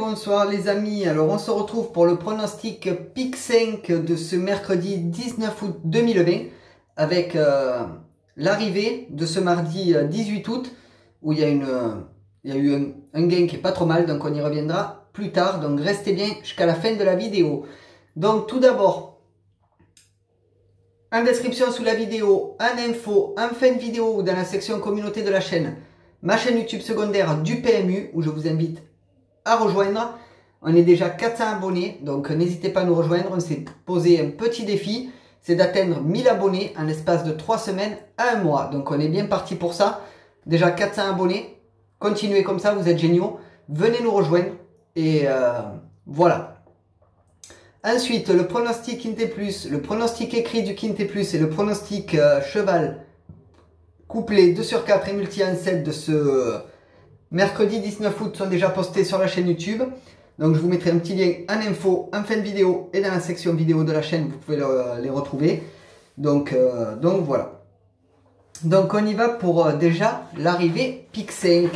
Bonsoir les amis, alors on se retrouve pour le pronostic PIC 5 de ce mercredi 19 août 2020 avec euh, l'arrivée de ce mardi 18 euh, août où il y a, euh, eu un, un, gain qui est pas trop mal donc on y reviendra plus tard donc restez bien jusqu'à la fin de la vidéo. Donc tout d'abord, en description sous la vidéo, en info, en fin de vidéo ou dans la section communauté de la chaîne, ma chaîne YouTube secondaire du PMU où je vous invite à rejoindre. On est déjà 400 abonnés, donc n'hésitez pas à nous rejoindre. On s'est posé un petit défi, c'est d'atteindre 1000 abonnés en l'espace de 3 semaines à un mois. Donc on est bien parti pour ça. Déjà 400 abonnés, continuez comme ça, vous êtes géniaux. Venez nous rejoindre et euh, voilà. Ensuite, le pronostic Quinté Plus, le pronostic écrit du Quinté Plus et le pronostic euh, cheval couplé 2 sur 4 et multi en 7 de ce mercredi 19 août sont déjà postés sur la chaîne YouTube. Donc je vous mettrai un petit lien en info, en fin de vidéo et dans la section vidéo de la chaîne, vous pouvez les retrouver. Donc, euh, donc voilà. Donc on y va pour euh, déjà l'arrivée PIC 5.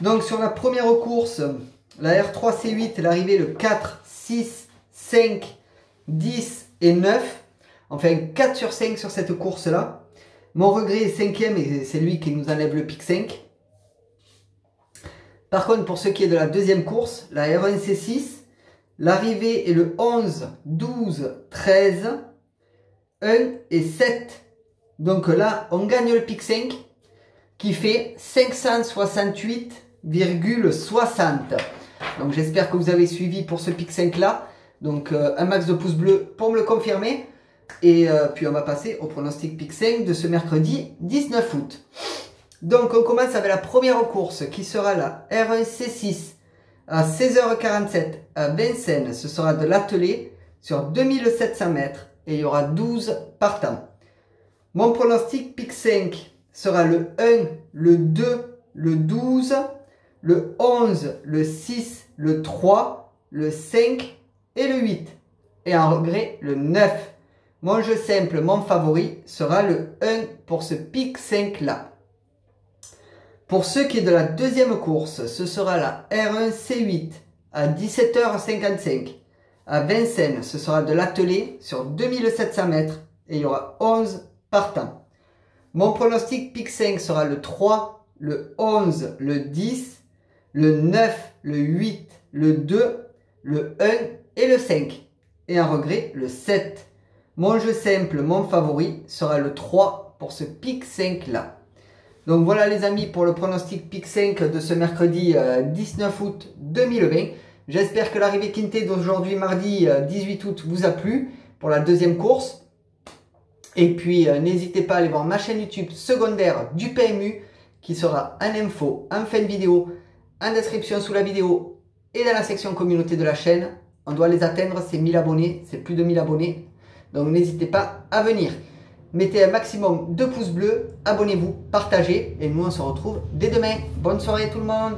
Donc sur la première course, la R3C8, l'arrivée le 4, 6, 5, 10 et 9. Enfin 4 sur 5 sur cette course-là. Mon regret est 5ème et c'est lui qui nous enlève le PIC 5. Par contre, pour ce qui est de la deuxième course, la R1C6, l'arrivée est le 11, 12, 13, 1 et 7. Donc là, on gagne le pic 5 qui fait 568,60. Donc j'espère que vous avez suivi pour ce pic 5 là. Donc euh, un max de pouces bleus pour me le confirmer. Et euh, puis on va passer au pronostic pic 5 de ce mercredi 19 août. Donc on commence avec la première course qui sera la R1C6 à 16h47 à Vincennes. Ce sera de l'atelier sur 2700 mètres et il y aura 12 partants. Mon pronostic pic 5 sera le 1, le 2, le 12, le 11, le 6, le 3, le 5 et le 8. Et en regret, le 9. Mon jeu simple, mon favori, sera le 1 pour ce pic 5 là. Pour ce qui est de la deuxième course, ce sera la R1C8 à 17h55 à Vincennes. Ce sera de l'atelier sur 2700 mètres et il y aura 11 partants. Mon pronostic pic 5 sera le 3, le 11, le 10, le 9, le 8, le 2, le 1 et le 5. Et un regret, le 7. Mon jeu simple, mon favori, sera le 3 pour ce pic 5 là. Donc voilà les amis pour le pronostic PIC 5 de ce mercredi 19 euh, août 2020. J'espère que l'arrivée Quintet d'aujourd'hui mardi 18 euh, août vous a plu pour la deuxième course. Et puis euh, n'hésitez pas à aller voir ma chaîne YouTube secondaire du PMU qui sera en info, en fin de vidéo, en description sous la vidéo et dans la section communauté de la chaîne. On doit les atteindre, c'est 1000 abonnés, c'est plus de 1000 abonnés. Donc n'hésitez pas à venir mettez un maximum de pouces bleus, abonnez-vous, partagez et nous on se retrouve dès demain. Bonne soirée tout le monde